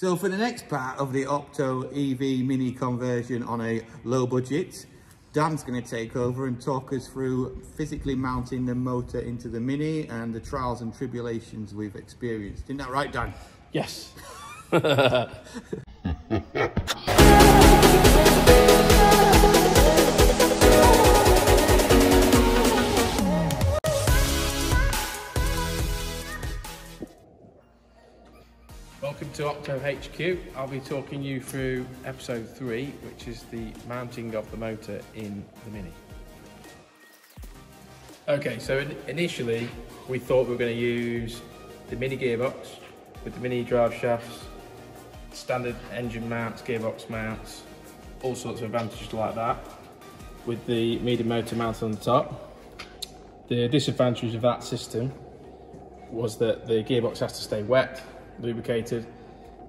So for the next part of the Opto EV Mini conversion on a low budget, Dan's going to take over and talk us through physically mounting the motor into the Mini and the trials and tribulations we've experienced. Isn't that right, Dan? Yes. Welcome to Opto HQ. I'll be talking you through episode three, which is the mounting of the motor in the Mini. Okay, so in- initially we thought we were going to use the Mini gearbox with the Mini drive shafts, standard engine mounts, gearbox mounts, all sorts of advantages like that, with the medium motor mounted on the top. The disadvantage of that system was that the gearbox has to stay wet, lubricated.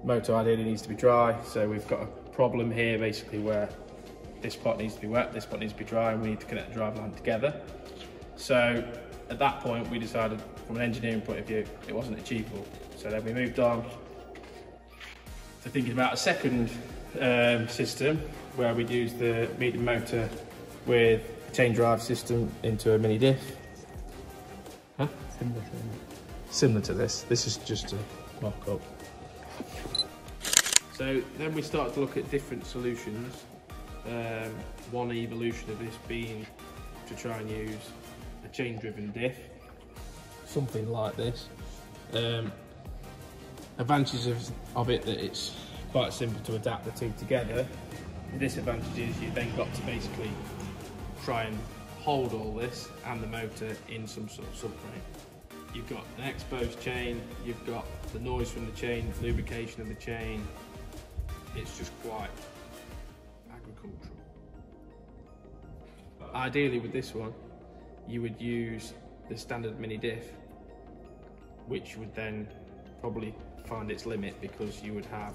Motor ideally needs to be dry, so we've got a problem here basically where this pot needs to be wet, this pot needs to be dry, and we need to connect the drive line together. So at that point, we decided from an engineering point of view, it wasn't achievable. So then we moved on to thinking about a second um, system where we'd use the medium motor with a chain drive system into a mini diff. Huh? Similar to this. This is just a up. So then we start to look at different solutions. Um, one evolution of this being to try and use a chain driven diff, something like this. Um, advantages of, of it that it's quite simple to adapt the two together. The disadvantage is you then got to basically try and hold all this and the motor in some sort of subframe. You've got an exposed chain, you've got the noise from the chain, lubrication of the chain. It's just quite agricultural. Ideally with this one, you would use the standard mini diff, which would then probably find its limit because you would have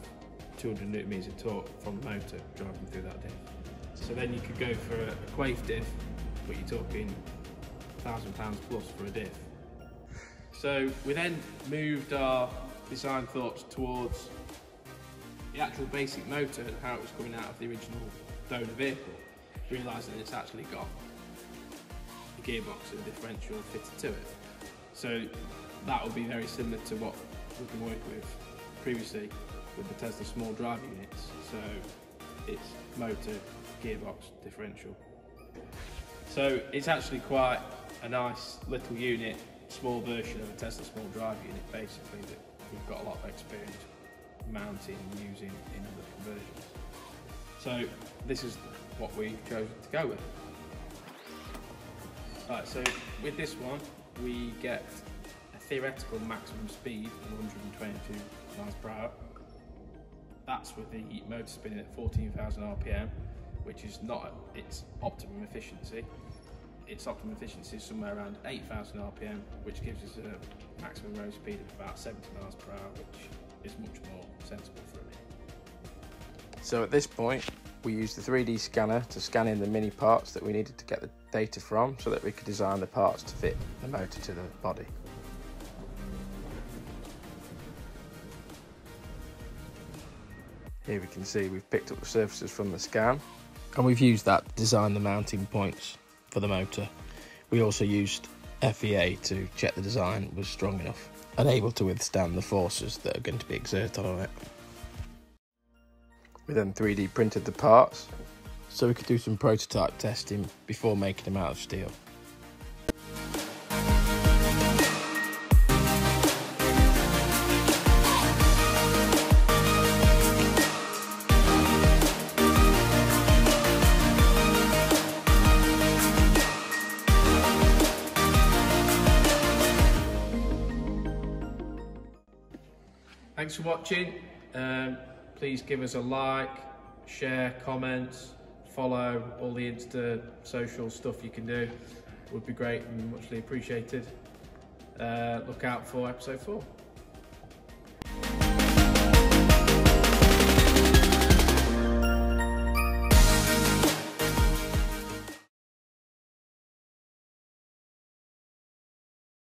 200 newton meters of torque from the motor driving through that diff. So then you could go for a, a diff, but you're talking thousand pounds plus for a diff. So we then moved our design thoughts towards the actual basic motor and how it was coming out of the original donor vehicle, realising it's actually got a gearbox and a differential fitted to it. So that will be very similar to what we've been working with previously with the Tesla small drive units. So it's motor, gearbox, differential. So it's actually quite a nice little unit, small version of a Tesla small drive unit basically that we've got a lot of experience mounting and using in other conversions. So this is what we chose to go with. Right, so with this one, we get a theoretical maximum speed of 122 miles per hour. That's with the motor spinning at 14,000 RPM, which is not its optimum efficiency. Its optimum efficiency is somewhere around 8,000 RPM, which gives us a maximum road speed of about 70 miles per hour, which is much more sensible for a Mini. So at this point, we used the 3D scanner to scan in the mini parts that we needed to get the data from so that we could design the parts to fit the motor to the body. Here we can see we've picked up the surfaces from the scan and we've used that to design the mounting points for the motor. We also used FEA to check the design was strong enough and able to withstand the forces that are going to be exerted on it. We then 3D printed the parts so we could do some prototype testing before making them out of steel. Thanks for watching. Um, please give us a like, share, comment, follow all the Insta social stuff you can do. Would be great and muchly appreciated. Uh, look out for episode four.